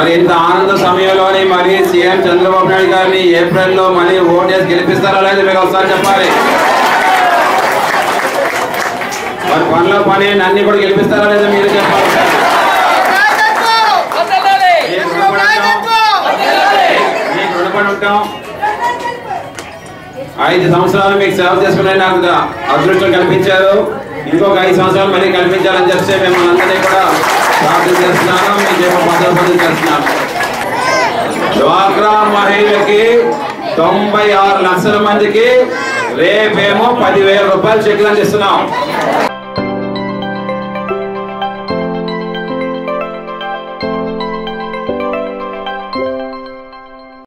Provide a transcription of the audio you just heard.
మరి ఇంత ఆనంద సమయంలోని మరి సీఎం చంద్రబాబు నాయుడు గారిని ఏప్రిల్లో మళ్ళీ ఓటేసి గెలిపిస్తారా లేదు మీరు ఒకసారి చెప్పాలి? మరి పనిలో పని అన్ని కూడా గెలిపిస్తారా లేదా మీరు చెప్పాలి? మీకు ఉంటాం. ఐదు సంవత్సరాలు మీకు సేవ చేసుకునే నాకు అదృష్టం కల్పించారు. ఇంకొక ఐదు సంవత్సరాలు మళ్ళీ కల్పించాలని చెప్తే మిమ్మల్ని అందరినీ కూడా ప్రార్థన చేస్తున్నాను మీ జీవ భద్రపతి చేస్తున్నాను డ్వాక్రా మహిళకి తొంభై ఆరు లక్షల మందికి రేపేమో పదివేల రూపాయలు చెక్లు అందిస్తున్నాం